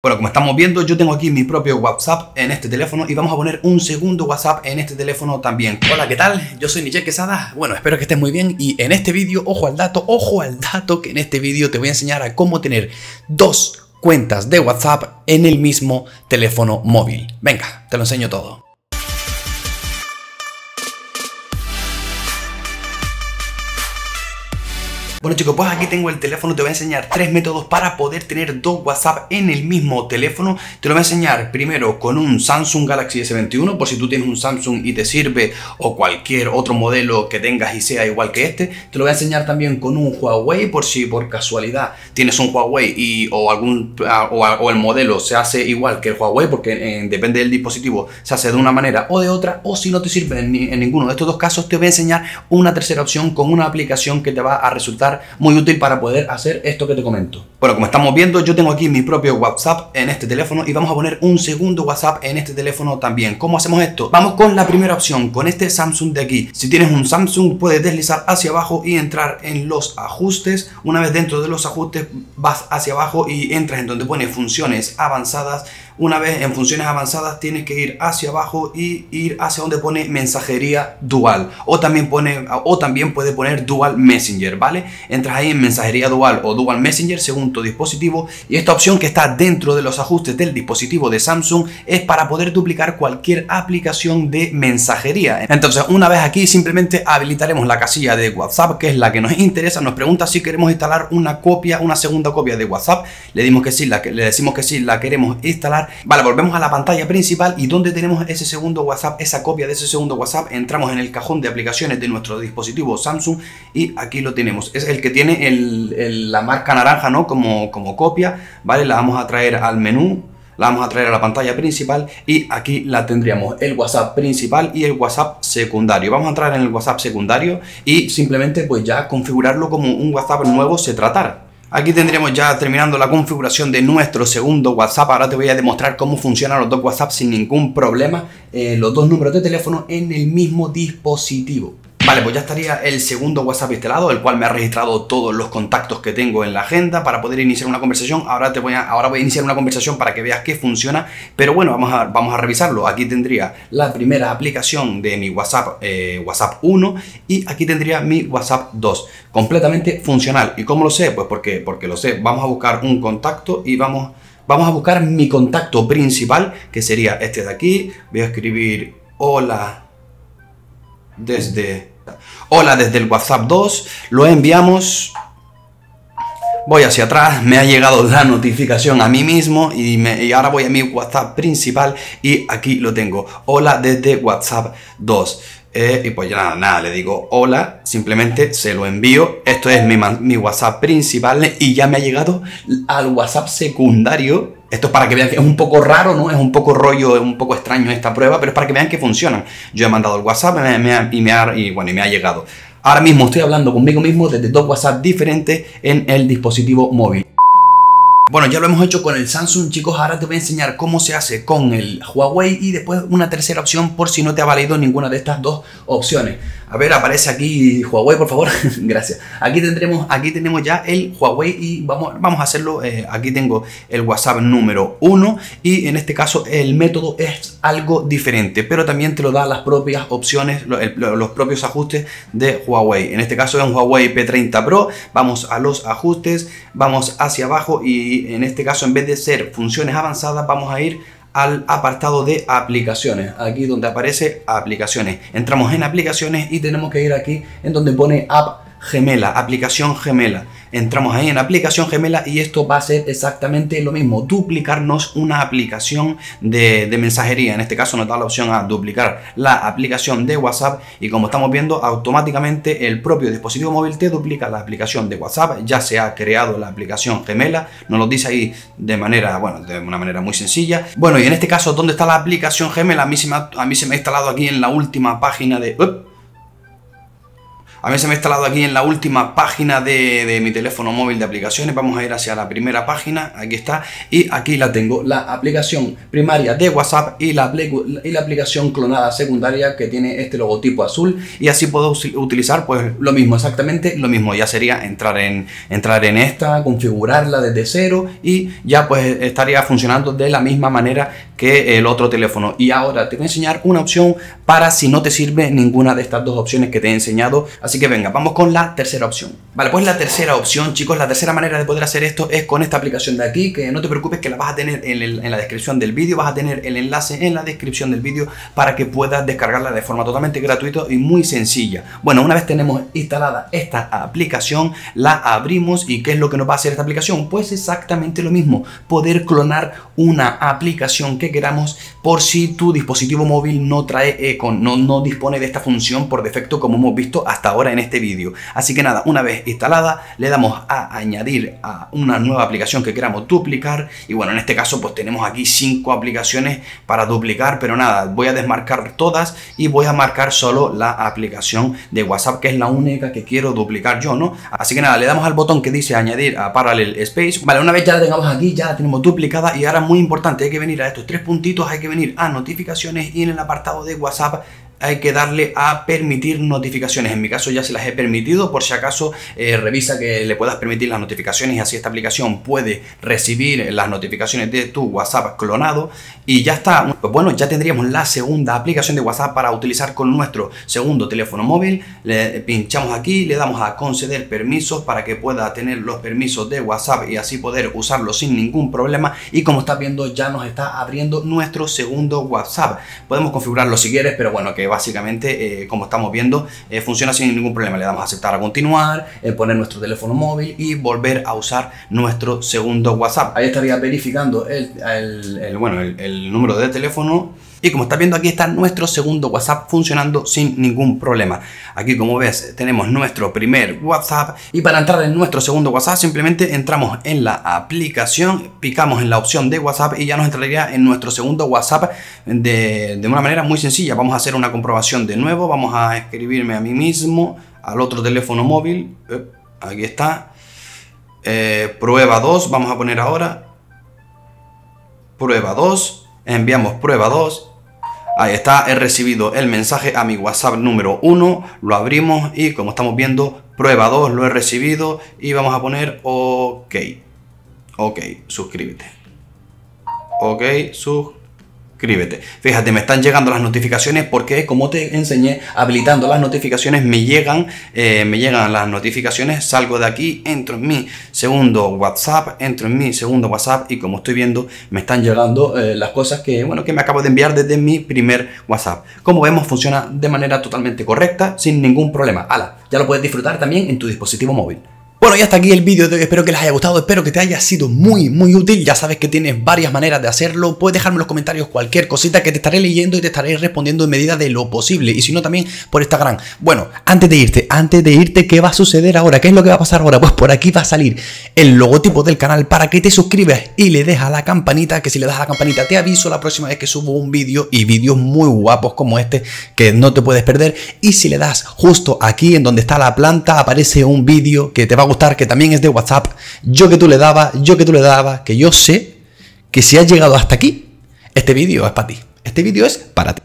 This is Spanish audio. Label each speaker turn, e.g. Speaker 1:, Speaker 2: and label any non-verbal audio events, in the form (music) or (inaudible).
Speaker 1: Bueno, como estamos viendo, yo tengo aquí mi propio WhatsApp en este teléfono y vamos a poner un segundo WhatsApp en este teléfono también. Hola, ¿qué tal? Yo soy Nichel Quesada. Bueno, espero que estés muy bien y en este vídeo, ojo al dato, ojo al dato, que en este vídeo te voy a enseñar a cómo tener dos cuentas de WhatsApp en el mismo teléfono móvil. Venga, te lo enseño todo. Bueno chicos, pues aquí tengo el teléfono, te voy a enseñar tres métodos para poder tener dos WhatsApp en el mismo teléfono. Te lo voy a enseñar primero con un Samsung Galaxy S21, por si tú tienes un Samsung y te sirve, o cualquier otro modelo que tengas y sea igual que este. Te lo voy a enseñar también con un Huawei, por si por casualidad tienes un Huawei y, o, algún, ah, o, el modelo se hace igual que el Huawei, porque eh, depende del dispositivo, se hace de una manera o de otra, o si no te sirve en, en ninguno de estos dos casos, te voy a enseñar una tercera opción con una aplicación que te va a resultar muy útil para poder hacer esto que te comento. Bueno, como estamos viendo, yo tengo aquí mi propio WhatsApp en este teléfono y vamos a poner un segundo WhatsApp en este teléfono también. ¿Cómo hacemos esto? Vamos con la primera opción, con este Samsung de aquí. Si tienes un Samsung, puedes deslizar hacia abajo y entrar en los ajustes. Una vez dentro de los ajustes, vas hacia abajo y entras en donde pone funciones avanzadas una vez en funciones avanzadas tienes que ir hacia abajo y ir hacia donde pone mensajería dual o también pone o también puede poner dual messenger, ¿vale? Entras ahí en mensajería dual o dual messenger según dispositivo y esta opción que está dentro de los ajustes del dispositivo de Samsung es para poder duplicar cualquier aplicación de mensajería. Entonces, una vez aquí simplemente habilitaremos la casilla de WhatsApp, que es la que nos interesa, nos pregunta si queremos instalar una copia, una segunda copia de WhatsApp. Le dimos que sí, la que le decimos que sí, la queremos instalar Vale, volvemos a la pantalla principal y donde tenemos ese segundo WhatsApp, esa copia de ese segundo WhatsApp, entramos en el cajón de aplicaciones de nuestro dispositivo Samsung y aquí lo tenemos. Es el que tiene la marca naranja, ¿no? Como, como copia, ¿vale? La vamos a traer al menú la vamos a traer a la pantalla principal y aquí la tendríamos el WhatsApp principal y el WhatsApp secundario. Vamos a entrar en el WhatsApp secundario y simplemente pues ya configurarlo como un WhatsApp nuevo se tratara. Aquí tendríamos ya terminando la configuración de nuestro segundo WhatsApp. Ahora te voy a demostrar cómo funcionan los dos WhatsApp sin ningún problema. Eh, los dos números de teléfono en el mismo dispositivo. Vale, pues ya estaría el segundo WhatsApp instalado, el cual me ha registrado todos los contactos que tengo en la agenda para poder iniciar una conversación. Ahora, te voy, a, ahora voy a iniciar una conversación para que veas que funciona, pero bueno, vamos a, vamos a revisarlo. Aquí tendría la primera aplicación de mi WhatsApp, eh, WhatsApp 1 y aquí tendría mi WhatsApp 2, completamente funcional. ¿Y cómo lo sé? Pues porque, porque lo sé. Vamos a buscar un contacto y vamos, vamos a buscar mi contacto principal, que sería este de aquí. Voy a escribir hola desde Hola desde el WhatsApp 2, lo enviamos. Voy hacia atrás, me ha llegado la notificación a mí mismo y, ahora voy a mi WhatsApp principal y aquí lo tengo. Hola desde WhatsApp 2. Eh, y pues nada, nada, le digo hola, simplemente se lo envío. Esto es mi, mi WhatsApp principal y ya me ha llegado al WhatsApp secundario esto es para que vean que es un poco raro, ¿no? Es un poco rollo, es un poco extraño esta prueba, pero es para que vean que funcionan. Yo he mandado el WhatsApp y, bueno, y me ha llegado. Ahora mismo estoy hablando conmigo mismo desde dos WhatsApp diferentes en el dispositivo móvil. Bueno, ya lo hemos hecho con el Samsung, chicos. Ahora te voy a enseñar cómo se hace con el Huawei y después una tercera opción por si no te ha valido ninguna de estas dos opciones. A ver, aparece aquí Huawei, por favor. (laughs) Gracias. Aquí tendremos, aquí tenemos ya el Huawei y vamos, vamos a hacerlo. Eh, aquí tengo el WhatsApp número 1 y en este caso el método es algo diferente, pero también te lo da las propias opciones, los propios ajustes de Huawei. En este caso es un Huawei P30 Pro. Vamos a los ajustes, vamos hacia abajo y en este caso en vez de ser funciones avanzadas vamos a ir al apartado de aplicaciones, aquí donde aparece aplicaciones. Entramos en aplicaciones y tenemos que ir aquí en donde pone app gemela, aplicación gemela. Entramos ahí en aplicación gemela y esto va a ser exactamente lo mismo, duplicarnos una aplicación de, mensajería. En este caso nos da la opción a duplicar la aplicación de WhatsApp y como estamos viendo automáticamente el propio dispositivo móvil te duplica la aplicación de WhatsApp. Ya se ha creado la aplicación gemela, nos lo dice ahí de manera, bueno, de una manera muy sencilla. Bueno, y en este caso, ¿dónde está la aplicación gemela? A mí se me ha, a mí se me ha instalado aquí en la última página de... A mí se me ha instalado aquí en la última página de, mi teléfono móvil de aplicaciones. Vamos a ir hacia la primera página. Aquí está. Y aquí la tengo. La aplicación primaria de WhatsApp y la, y la aplicación clonada secundaria que tiene este logotipo azul. Y así puedo utilizar pues lo mismo, exactamente lo mismo. Ya sería entrar en, entrar en esta, configurarla desde cero y ya pues estaría funcionando de la misma manera que el otro teléfono. Y ahora te voy a enseñar una opción para si no te sirve ninguna de estas dos opciones que te he enseñado. Así que venga, vamos con la tercera opción. Vale, pues la tercera opción, chicos, la tercera manera de poder hacer esto es con esta aplicación de aquí, que no te preocupes que la vas a tener en, la descripción del vídeo, vas a tener el enlace en la descripción del vídeo para que puedas descargarla de forma totalmente gratuita y muy sencilla. Bueno, una vez tenemos instalada esta aplicación, la abrimos y ¿qué es lo que nos va a hacer esta aplicación? Pues exactamente lo mismo, poder clonar una aplicación que queramos por si tu dispositivo móvil no trae no, no dispone de esta función por defecto como hemos visto hasta ahora en este vídeo. Así que nada, una vez instalada, le damos a añadir a una nueva aplicación que queramos duplicar. Y bueno, en este caso pues tenemos aquí cinco aplicaciones para duplicar, pero nada, voy a desmarcar todas y voy a marcar solo la aplicación de WhatsApp, que es la única que quiero duplicar yo, ¿no? Así que nada, le damos al botón que dice añadir a Parallel Space. Vale, una vez ya la tengamos aquí, ya la tenemos duplicada y ahora muy importante, hay que venir a estos tres puntitos, hay que venir a notificaciones y en el apartado de WhatsApp hay que darle a permitir notificaciones. En mi caso ya se las he permitido, por si acaso eh, revisa que le puedas permitir las notificaciones y así esta aplicación puede recibir las notificaciones de tu WhatsApp clonado y ya está. Pues bueno, ya tendríamos la segunda aplicación de WhatsApp para utilizar con nuestro segundo teléfono móvil. Le pinchamos aquí, le damos a conceder permisos para que pueda tener los permisos de WhatsApp y así poder usarlo sin ningún problema y como estás viendo ya nos está abriendo nuestro segundo WhatsApp. Podemos configurarlo si quieres, pero bueno, que básicamente, eh, como estamos viendo, eh, funciona sin ningún problema. Le damos a aceptar a continuar, eh, poner nuestro teléfono móvil y volver a usar nuestro segundo WhatsApp. Ahí estaría verificando el, bueno, el número de teléfono y como estás viendo aquí está nuestro segundo WhatsApp funcionando sin ningún problema. Aquí como ves tenemos nuestro primer WhatsApp y para entrar en nuestro segundo WhatsApp simplemente entramos en la aplicación, picamos en la opción de WhatsApp y ya nos entraría en nuestro segundo WhatsApp de, una manera muy sencilla. Vamos a hacer una comprobación de nuevo, vamos a escribirme a mí mismo al otro teléfono móvil. Aquí está. Eh, prueba 2, vamos a poner ahora. Prueba 2 enviamos prueba 2. Ahí está, he recibido el mensaje a mi WhatsApp número 1, lo abrimos y como estamos viendo, prueba 2 lo he recibido y vamos a poner OK. OK, suscríbete. OK, suscríbete suscríbete. Fíjate, me están llegando las notificaciones porque como te enseñé, habilitando las notificaciones me llegan, eh, me llegan las notificaciones, salgo de aquí, entro en mi segundo WhatsApp, entro en mi segundo WhatsApp y como estoy viendo me están llegando eh, las cosas que, bueno, que me acabo de enviar desde mi primer WhatsApp. Como vemos funciona de manera totalmente correcta, sin ningún problema. Hala, ya lo puedes disfrutar también en tu dispositivo móvil. Bueno, y hasta aquí el vídeo de hoy, espero que les haya gustado, espero que te haya sido muy, muy útil, ya sabes que tienes varias maneras de hacerlo, puedes dejarme en los comentarios cualquier cosita que te estaré leyendo y te estaré respondiendo en medida de lo posible, y si no también por Instagram. Bueno, antes de irte, antes de irte, ¿qué va a suceder ahora? ¿Qué es lo que va a pasar ahora? Pues por aquí va a salir el logotipo del canal para que te suscribas y le dejas a la campanita, que si le das a la campanita te aviso la próxima vez que subo un vídeo y vídeos muy guapos como este que no te puedes perder, y si le das justo aquí en donde está la planta aparece un vídeo que te va a gustar, que también es de WhatsApp, yo que tú le daba, yo que tú le daba, que yo sé que si has llegado hasta aquí, este vídeo es para ti. Este vídeo es para ti.